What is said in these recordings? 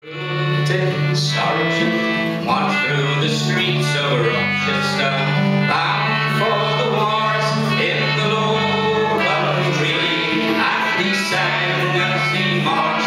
Days are cheap, march through the streets of Rochester, bound for the wars in the low country, and the sang as he marched.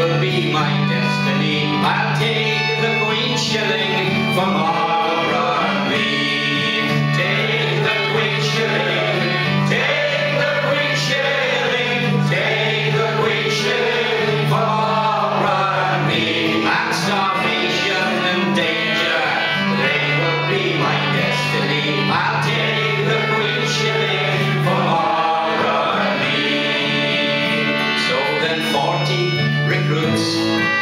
will be my destiny. I'll take the queen shilling from Take the shilling, take the shilling, take the shilling. And starvation and danger, they will be my destiny. I'll take roots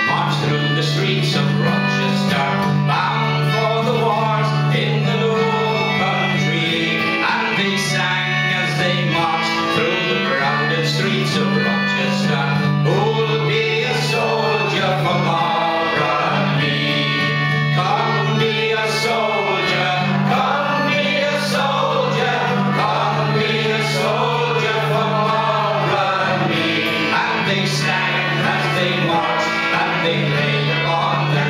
march through the streets of Rome. As they march and they lay upon their